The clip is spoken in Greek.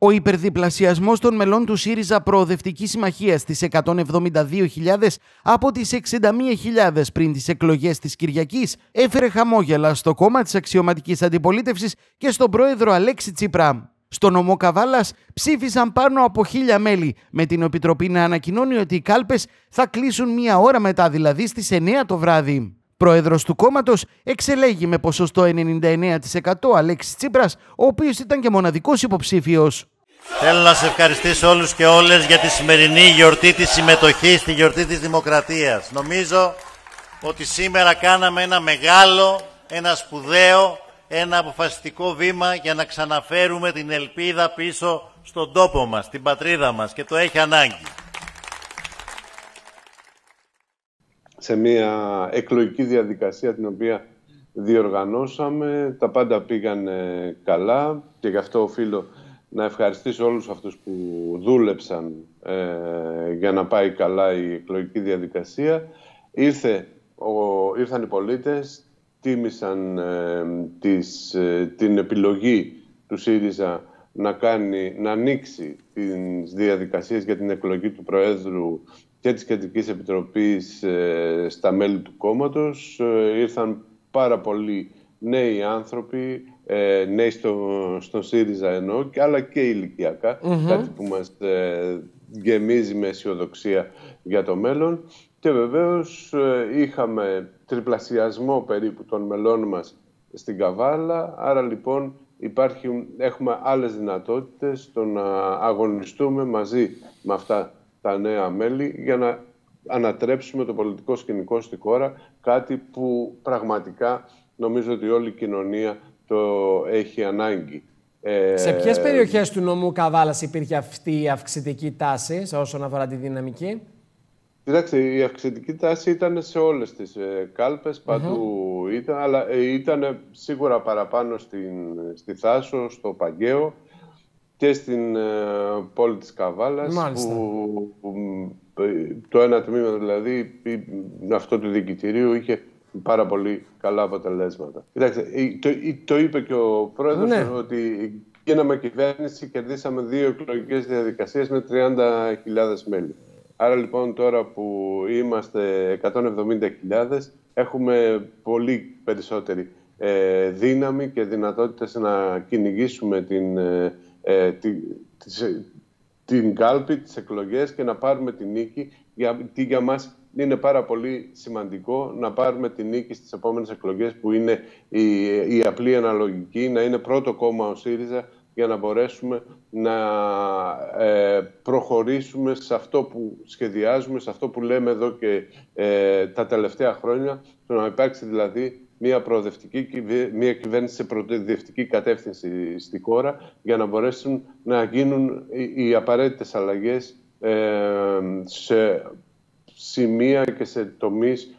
Ο υπερδιπλασιασμός των μελών του ΣΥΡΙΖΑ Προοδευτική Συμμαχία στις 172.000 από τις 61.000 πριν τις εκλογές της Κυριακής έφερε χαμόγελα στο κόμμα της αξιωματικής αντιπολίτευσης και στον πρόεδρο Αλέξη Τσίπρα. Στο νομό Καβάλας ψήφισαν πάνω από χίλια μέλη, με την Επιτροπή να ανακοινώνει ότι οι κάλπες θα κλείσουν μία ώρα μετά, δηλαδή στις 9 το βράδυ. Πρόεδρος του κόμματος εξελέγει με ποσοστό 99% Αλέξης Τσίπρας, ο οποίος ήταν και μοναδικός υποψήφιος. Θέλω να σε ευχαριστήσω όλους και όλες για τη σημερινή γιορτή της συμμετοχής στη γιορτή της Δημοκρατίας. Νομίζω ότι σήμερα κάναμε ένα μεγάλο, ένα σπουδαίο, ένα αποφασιστικό βήμα για να ξαναφέρουμε την ελπίδα πίσω στον τόπο μας, στην πατρίδα μας και το έχει ανάγκη. Σε μια εκλογική διαδικασία την οποία διοργανώσαμε, τα πάντα πήγαν καλά και γι' αυτό οφείλω να ευχαριστήσω όλους αυτούς που δούλεψαν ε, για να πάει καλά η εκλογική διαδικασία. Ήρθε, ο, ήρθαν οι πολίτες, τίμησαν ε, ε, την επιλογή του ΣΥΡΙΖΑ να, κάνει, να ανοίξει τις διαδικασίες για την εκλογή του Προέδρου και της Κεντρικής Επιτροπής στα μέλη του κόμματος. ήρθαν πάρα πολλοί νέοι άνθρωποι, ε, νέοι στο, στον ΣΥΡΙΖΑ εννοώ, και, αλλά και ηλικιακά, κάτι που μας ε, γεμίζει με αισιοδοξία για το μέλλον. Και βεβαίως ε, είχαμε τριπλασιασμό περίπου των μελών μας στην Καβάλα, άρα λοιπόν υπάρχει, έχουμε άλλες δυνατότητες στο να αγωνιστούμε μαζί με αυτά τα νέα μέλη για να ανατρέψουμε το πολιτικό σκηνικό στη χώρα, κάτι που πραγματικά νομίζω ότι όλη η κοινωνία το έχει ανάγκη. Ε, σε ποιες περιοχές του νομού Καβάλας υπήρχε αυτή η αυξητική τάση όσον αφορά τη δυναμική; Κοιτάξτε, η αυξητική τάση ήταν σε όλες τις ε, κάλπες, ήταν, αλλά ε, ήταν σίγουρα παραπάνω στην, στη Θάσο, στο Παγκαίο και στην ε, πόλη της Καβάλας, που, που, το ένα τμήμα δηλαδή, αυτό του διοικητηρίου είχε πάρα πολύ καλά αποτελέσματα. Κοιτάξτε, το, το είπε και ο πρόεδρος ναι. ότι γίναμε κυβέρνηση, κερδίσαμε δύο εκλογικές διαδικασίες με 30.000 μέλη. Άρα λοιπόν τώρα που είμαστε 170.000 έχουμε πολύ περισσότερη ε, δύναμη και δυνατότητες να κυνηγήσουμε την, ε, ε τη, την κάλπη, τις εκλογές και να πάρουμε την νίκη γιατί για μας είναι πάρα πολύ σημαντικό να πάρουμε την νίκη στις επόμενες εκλογές που είναι η, η απλή αναλογική, να είναι πρώτο κόμμα ο ΣΥΡΙΖΑ για να μπορέσουμε να ε, προχωρήσουμε σε αυτό που σχεδιάζουμε, σε αυτό που λέμε εδώ και ε, τα τελευταία χρόνια, το να υπάρξει δηλαδή μια, προοδευτική, μια κυβέρνηση σε προοδευτική κατεύθυνση στη χώρα για να μπορέσουν να γίνουν οι, οι απαραίτητες αλλαγές ε, σε σημεία και σε τομείς